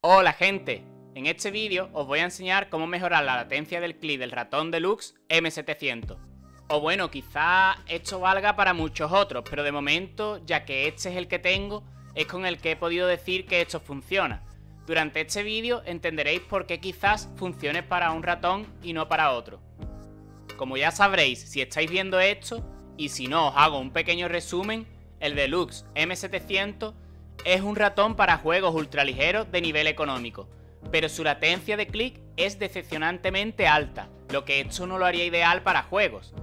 Hola gente, en este vídeo os voy a enseñar cómo mejorar la latencia del clic del ratón deluxe M700. O bueno, quizá esto valga para muchos otros, pero de momento, ya que este es el que tengo, es con el que he podido decir que esto funciona. Durante este vídeo entenderéis por qué quizás funcione para un ratón y no para otro. Como ya sabréis si estáis viendo esto, y si no os hago un pequeño resumen, el Deluxe M700 es un ratón para juegos ultraligeros de nivel económico, pero su latencia de clic es decepcionantemente alta, lo que esto no lo haría ideal para juegos.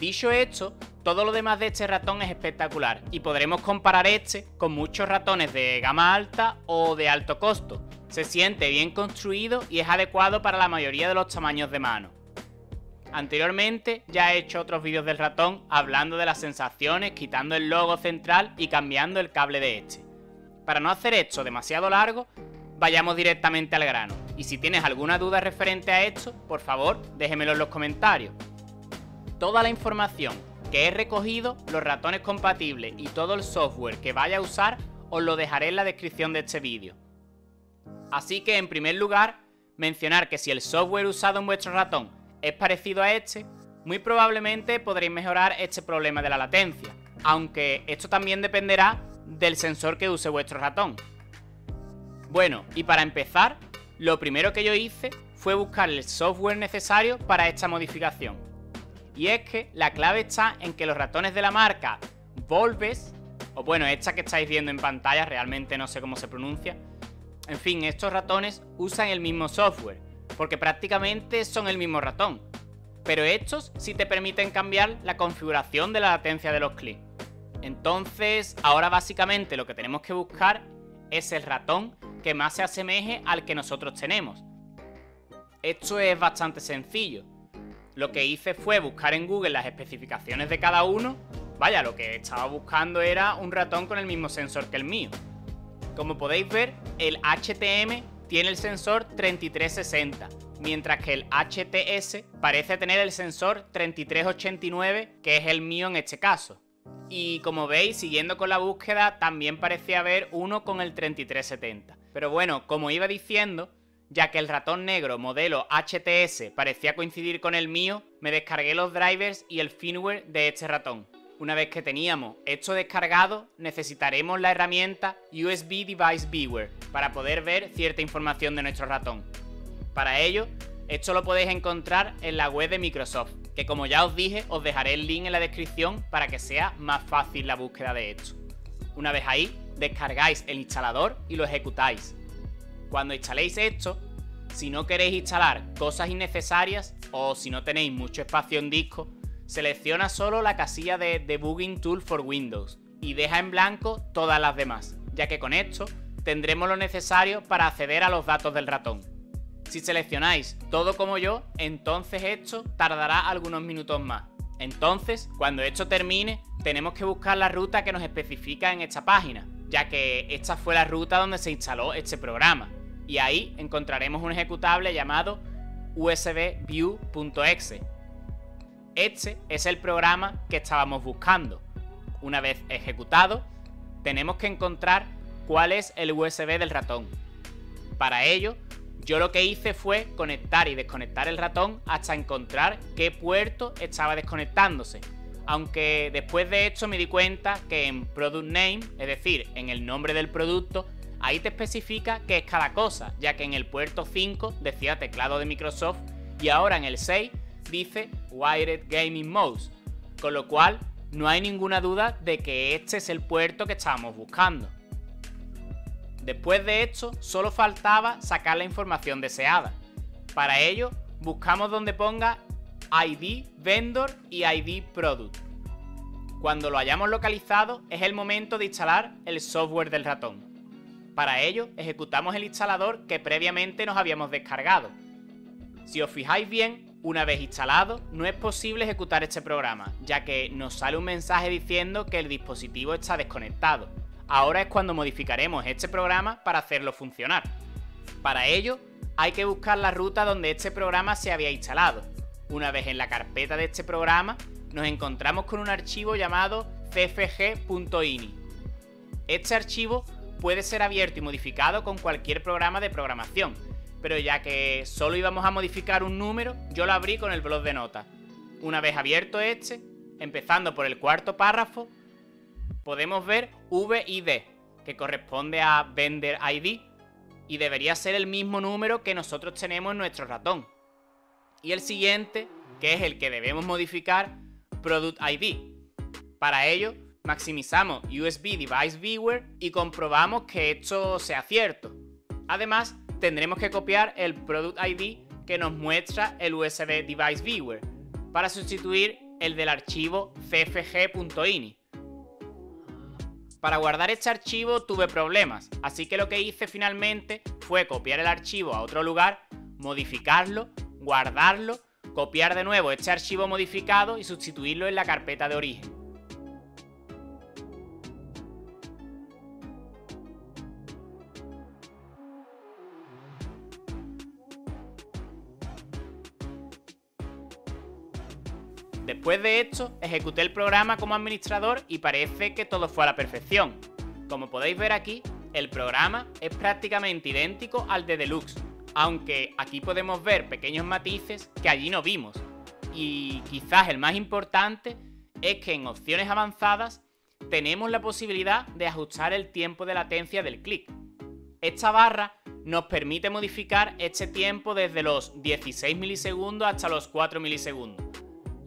Dicho esto, todo lo demás de este ratón es espectacular y podremos comparar este con muchos ratones de gama alta o de alto costo. Se siente bien construido y es adecuado para la mayoría de los tamaños de mano. Anteriormente ya he hecho otros vídeos del ratón hablando de las sensaciones, quitando el logo central y cambiando el cable de este. Para no hacer esto demasiado largo, vayamos directamente al grano. Y si tienes alguna duda referente a esto, por favor, déjemelo en los comentarios. Toda la información que he recogido, los ratones compatibles y todo el software que vaya a usar, os lo dejaré en la descripción de este vídeo. Así que en primer lugar, mencionar que si el software usado en vuestro ratón es parecido a este, muy probablemente podréis mejorar este problema de la latencia, aunque esto también dependerá del sensor que use vuestro ratón. Bueno, y para empezar, lo primero que yo hice fue buscar el software necesario para esta modificación. Y es que la clave está en que los ratones de la marca Volves, o bueno, esta que estáis viendo en pantalla, realmente no sé cómo se pronuncia. En fin, estos ratones usan el mismo software, porque prácticamente son el mismo ratón. Pero estos sí te permiten cambiar la configuración de la latencia de los clics. Entonces, ahora básicamente lo que tenemos que buscar es el ratón que más se asemeje al que nosotros tenemos. Esto es bastante sencillo. Lo que hice fue buscar en Google las especificaciones de cada uno. Vaya, lo que estaba buscando era un ratón con el mismo sensor que el mío. Como podéis ver, el HTM tiene el sensor 3360, mientras que el HTS parece tener el sensor 3389, que es el mío en este caso. Y como veis, siguiendo con la búsqueda, también parecía haber uno con el 3370. Pero bueno, como iba diciendo, ya que el ratón negro modelo HTS parecía coincidir con el mío, me descargué los drivers y el firmware de este ratón. Una vez que teníamos esto descargado, necesitaremos la herramienta USB Device Viewer para poder ver cierta información de nuestro ratón. Para ello, esto lo podéis encontrar en la web de Microsoft, que como ya os dije, os dejaré el link en la descripción para que sea más fácil la búsqueda de esto. Una vez ahí, descargáis el instalador y lo ejecutáis. Cuando instaléis esto, si no queréis instalar cosas innecesarias o si no tenéis mucho espacio en disco, selecciona solo la casilla de Debugging Tool for Windows y deja en blanco todas las demás, ya que con esto tendremos lo necesario para acceder a los datos del ratón. Si seleccionáis todo como yo, entonces esto tardará algunos minutos más. Entonces, cuando esto termine, tenemos que buscar la ruta que nos especifica en esta página, ya que esta fue la ruta donde se instaló este programa. Y ahí encontraremos un ejecutable llamado usbview.exe. Este es el programa que estábamos buscando. Una vez ejecutado, tenemos que encontrar cuál es el USB del ratón. Para ello, yo lo que hice fue conectar y desconectar el ratón hasta encontrar qué puerto estaba desconectándose. Aunque después de esto me di cuenta que en Product Name, es decir, en el nombre del producto, ahí te especifica qué es cada cosa, ya que en el puerto 5 decía teclado de Microsoft y ahora en el 6 dice Wired Gaming Mouse, con lo cual no hay ninguna duda de que este es el puerto que estábamos buscando. Después de esto, solo faltaba sacar la información deseada. Para ello, buscamos donde ponga ID Vendor y ID Product. Cuando lo hayamos localizado, es el momento de instalar el software del ratón. Para ello, ejecutamos el instalador que previamente nos habíamos descargado. Si os fijáis bien, una vez instalado, no es posible ejecutar este programa, ya que nos sale un mensaje diciendo que el dispositivo está desconectado. Ahora es cuando modificaremos este programa para hacerlo funcionar. Para ello, hay que buscar la ruta donde este programa se había instalado. Una vez en la carpeta de este programa, nos encontramos con un archivo llamado cfg.ini. Este archivo puede ser abierto y modificado con cualquier programa de programación, pero ya que solo íbamos a modificar un número, yo lo abrí con el blog de notas. Una vez abierto este, empezando por el cuarto párrafo, podemos ver VID, que corresponde a Vendor ID, y debería ser el mismo número que nosotros tenemos en nuestro ratón. Y el siguiente, que es el que debemos modificar, Product ID. Para ello, maximizamos USB Device Viewer y comprobamos que esto sea cierto. Además, tendremos que copiar el Product ID que nos muestra el USB Device Viewer para sustituir el del archivo cfg.ini. Para guardar este archivo tuve problemas, así que lo que hice finalmente fue copiar el archivo a otro lugar, modificarlo, guardarlo, copiar de nuevo este archivo modificado y sustituirlo en la carpeta de origen. Después de esto, ejecuté el programa como administrador y parece que todo fue a la perfección. Como podéis ver aquí, el programa es prácticamente idéntico al de Deluxe, aunque aquí podemos ver pequeños matices que allí no vimos. Y quizás el más importante es que en opciones avanzadas tenemos la posibilidad de ajustar el tiempo de latencia del clic. Esta barra nos permite modificar este tiempo desde los 16 milisegundos hasta los 4 milisegundos.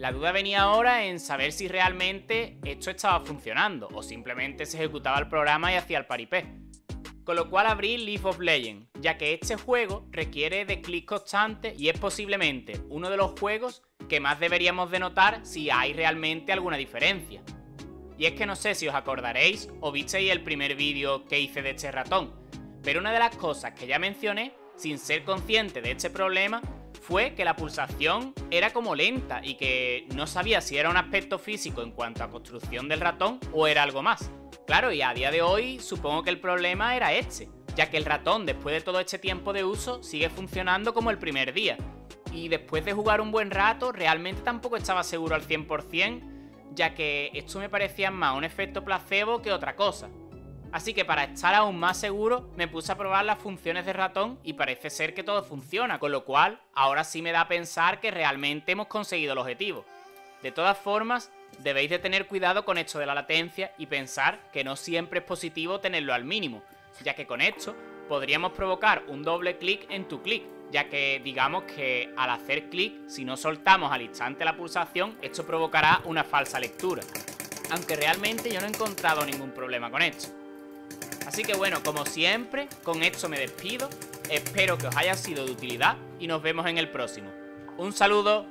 La duda venía ahora en saber si realmente esto estaba funcionando o simplemente se ejecutaba el programa y hacía el paripé. Con lo cual abrí Leaf of Legends, ya que este juego requiere de clic constante y es posiblemente uno de los juegos que más deberíamos de notar si hay realmente alguna diferencia. Y es que no sé si os acordaréis o visteis el primer vídeo que hice de este ratón, pero una de las cosas que ya mencioné, sin ser consciente de este problema, fue que la pulsación era como lenta y que no sabía si era un aspecto físico en cuanto a construcción del ratón o era algo más. Claro, y a día de hoy supongo que el problema era este, ya que el ratón después de todo este tiempo de uso sigue funcionando como el primer día. Y después de jugar un buen rato, realmente tampoco estaba seguro al 100%, ya que esto me parecía más un efecto placebo que otra cosa. Así que para estar aún más seguro me puse a probar las funciones de ratón y parece ser que todo funciona, con lo cual ahora sí me da a pensar que realmente hemos conseguido el objetivo. De todas formas, debéis de tener cuidado con esto de la latencia y pensar que no siempre es positivo tenerlo al mínimo, ya que con esto podríamos provocar un doble clic en tu clic, ya que digamos que al hacer clic, si no soltamos al instante la pulsación, esto provocará una falsa lectura. Aunque realmente yo no he encontrado ningún problema con esto. Así que bueno, como siempre, con esto me despido. Espero que os haya sido de utilidad y nos vemos en el próximo. Un saludo.